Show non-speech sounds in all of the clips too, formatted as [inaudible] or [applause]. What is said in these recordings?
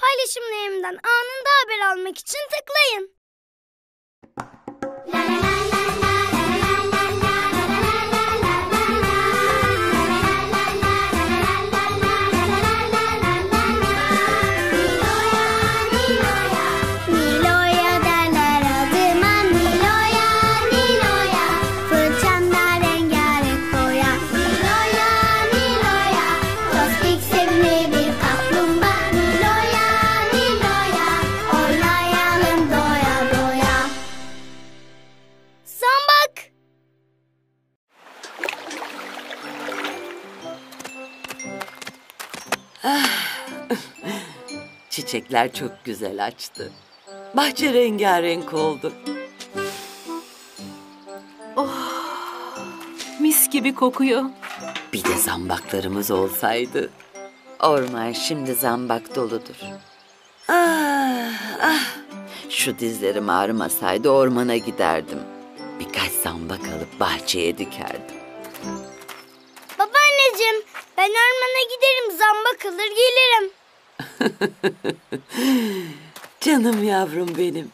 Paylaşımlarımdan anında haber almak için tıklayın. Çiçekler çok güzel açtı. Bahçe rengarenk oldu. Mis gibi kokuyor. Bir de zambaklarımız olsaydı. Orman şimdi zambak doludur. Ah, ah. Şu dizlerim ağrımasaydı ormana giderdim. Birkaç zambak alıp bahçeye dikerdim. Babaanneciğim ben ormana giderim zambak alır gelirim. [laughs] Canım yavrum benim.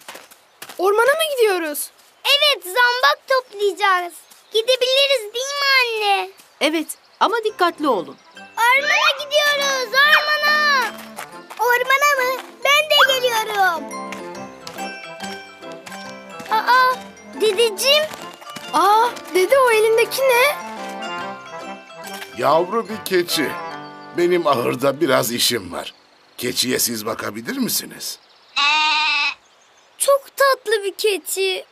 Ormana mı gidiyoruz? Evet zambak toplayacağız. Gidebiliriz değil mi anne? Evet ama dikkatli olun. Ormana gidiyoruz ormana. Ormana mı? Ben de geliyorum. Aa dedeciğim Aa, dede o elindeki ne? Yavru bir keçi. Benim ahırda biraz işim var. Keçiye siz bakabilir misiniz? çok tatlı bir keçi.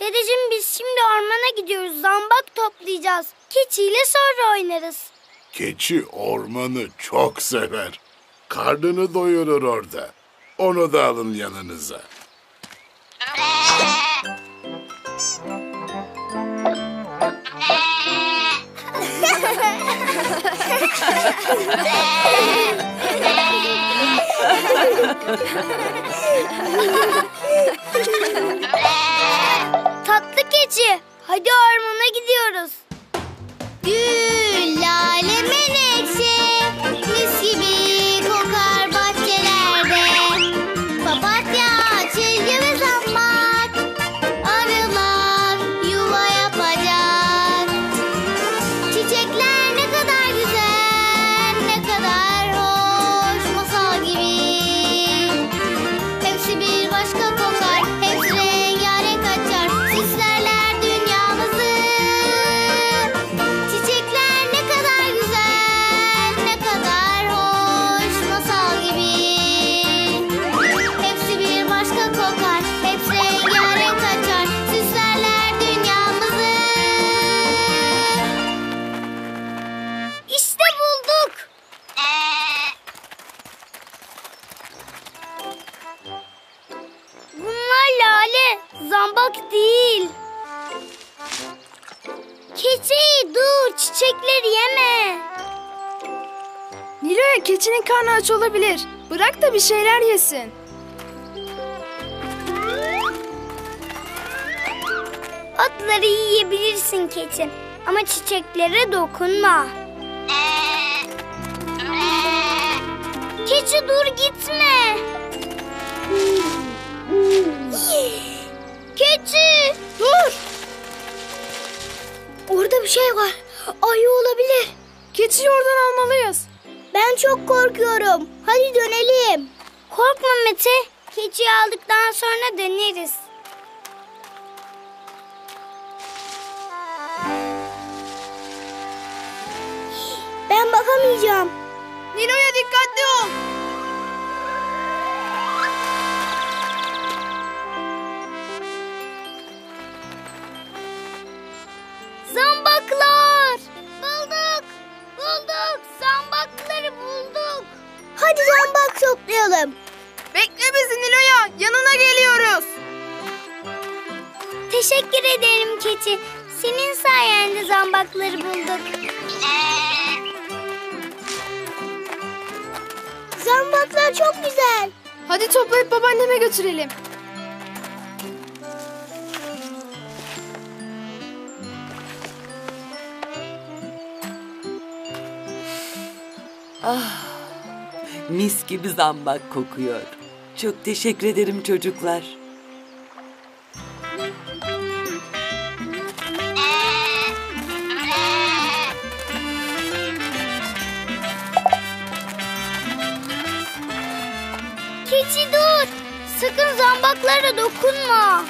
Dedeciğim biz şimdi ormana gidiyoruz zambak toplayacağız. Keçiyle sonra oynarız. Keçi ormanı çok sever. Karnını doyurur orada. Onu da alın yanınıza. [laughs] Tatlı keçi. Hadi ormana gidiyoruz. Gül, zambak değil. Keçi dur, çiçekleri yeme. Nilo'ya keçinin karnı aç olabilir. Bırak da bir şeyler yesin. Otları yiyebilirsin keçi. Ama çiçeklere dokunma. Keçi dur gitme. Keçi Keçiyi oradan almalıyız. Ben çok korkuyorum. Hadi dönelim. Korkma Mete. Keçiyi aldıktan sonra döneriz. Ben bakamayacağım. Nilo'ya dikkatli ol. Hadi zambak toplayalım. Bekle bizi Nilo'ya. Yanına geliyoruz. Teşekkür ederim keçi. Senin sayende zambakları bulduk. Zambaklar çok güzel. Hadi toplayıp babaanneme götürelim. Mis gibi zambak kokuyor. Çok teşekkür ederim çocuklar. Keçi dur. Sakın zambaklara dokunma.